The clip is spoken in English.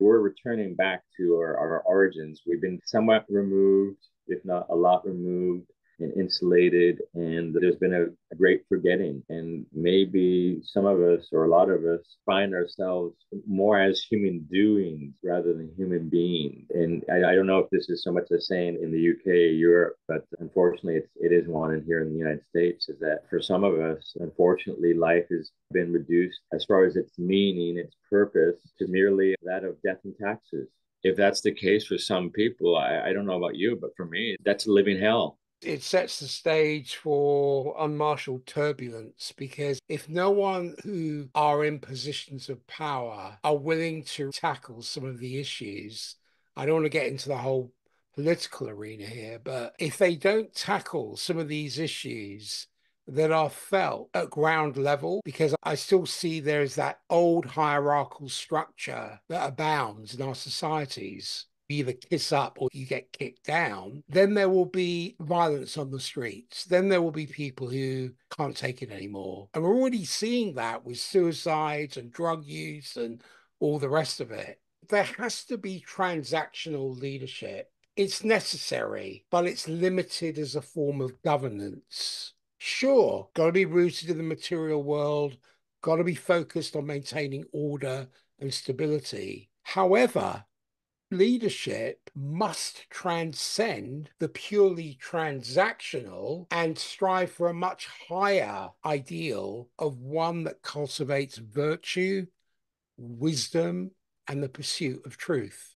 We're returning back to our, our origins. We've been somewhat removed, if not a lot removed and insulated and there's been a, a, great forgetting. And maybe some of us or a lot of us find ourselves more as human doings rather than human beings. And I, I, don't know if this is so much the same in the uk europe but unfortunately it's, it is one in here in the united states is that for some of us unfortunately life has been reduced as far as its meaning its purpose to merely that of death and taxes. If that's the case for some people, I, I, don't know about you, but for me, that's a living hell it sets the stage for unmarshaled turbulence because if no one who are in positions of power are willing to tackle some of the issues, I don't want to get into the whole political arena here, but if they don't tackle some of these issues, that are felt at ground level because I still see there is that old hierarchical structure that abounds in our societies either kiss up or you get kicked down, then there will be violence on the streets. Then there will be people who can't take it anymore. And we're already seeing that with suicides and drug use and all the rest of it. There has to be transactional leadership. It's necessary, but it's limited as a form of governance. Sure, got to be rooted in the material world, got to be focused on maintaining order and stability. However, leadership must transcend the purely transactional and strive for a much higher ideal of one that cultivates virtue, wisdom, and the pursuit of truth.